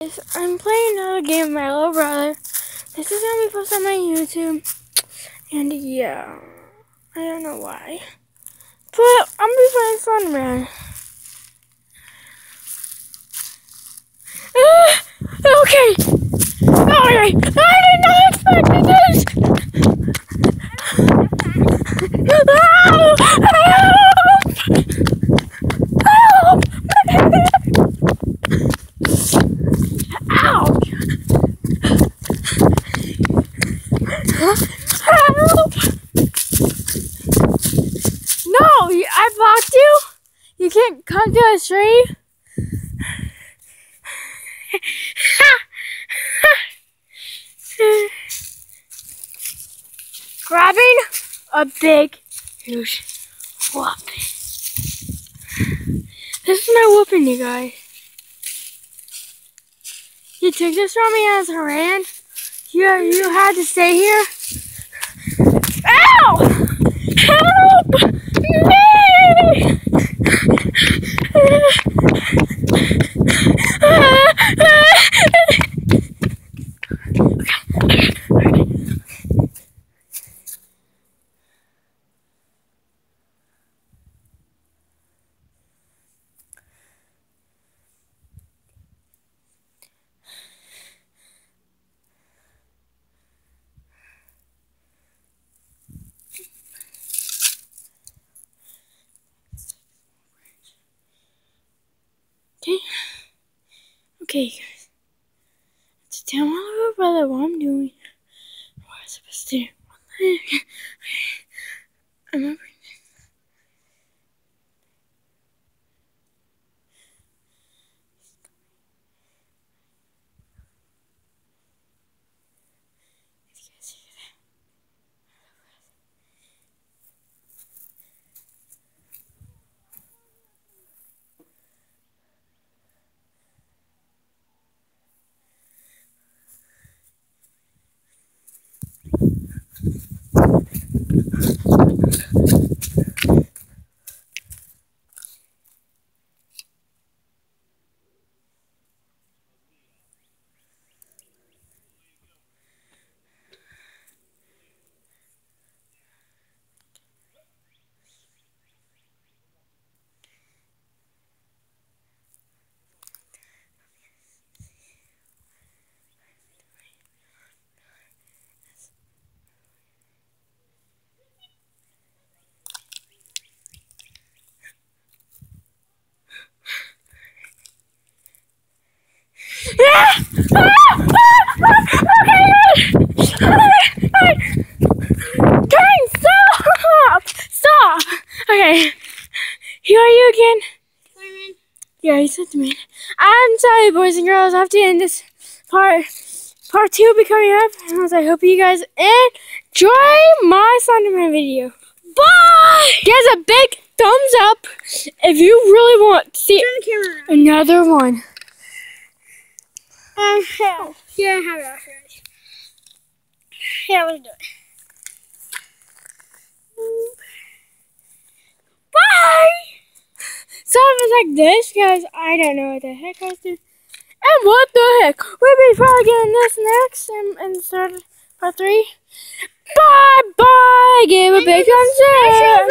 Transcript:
I'm playing another game with my little brother. This is gonna be posted on my YouTube. And yeah, I don't know why. But I'm gonna be playing Fun Run. Ah, okay. Alright. I did not expect this. Help! Can't come to a tree. Grabbing a big, huge whooping. This is my whooping, you guys. You took this from me as a ran. You you had to stay here. Okay. Okay, guys. To tell my little brother what I'm doing. What I'm supposed to do. I'm not If you guys hear that. Dang, stop! Stop! Okay. Here are you again? Yeah, you said to me. I'm sorry, boys and girls. I have to end this part. Part two will be coming up. And I hope you guys enjoy my Slenderman video. Bye! Give us a big thumbs up if you really want to see Turn the camera around. another one. Um, yeah, yeah, I have it. Yeah, let's do it. Bye! So if it's like this, guys, I don't know what the heck I was doing. And what the heck? We'll be probably getting this next and, and start part three. Bye bye! Give a big thumbs up!